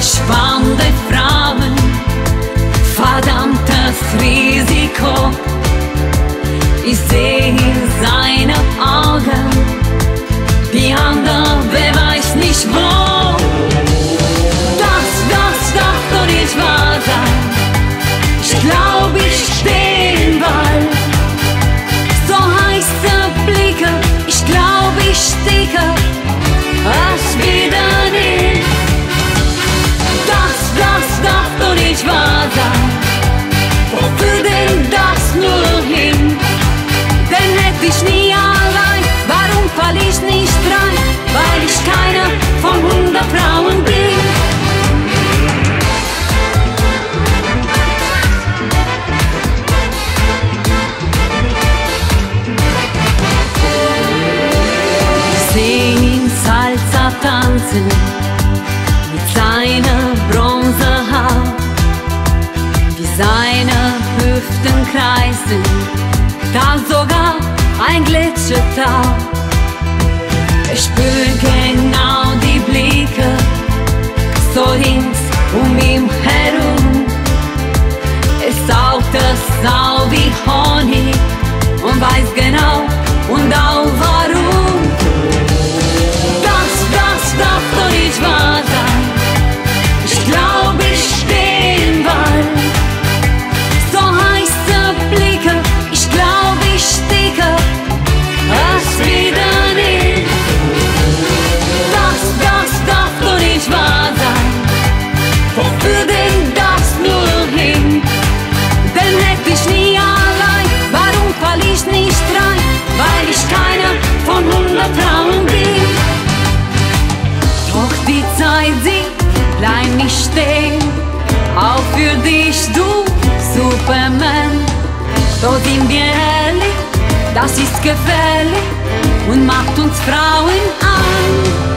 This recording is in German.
gespannte Frauen, verdammte Frieden. da. Wofür denn das nur hin? Denn hätte ich nie allein, warum fall ich nicht rein? Weil ich keine von hundert Frauen bin. Ich seh ihn Salsa tanzen. Hüften kreisen, da sogar ein Glitzer Ich spüre genau. ich steh auf für dich, du Superman. So sind wir ehrlich, das ist gefährlich und macht uns Frauen an.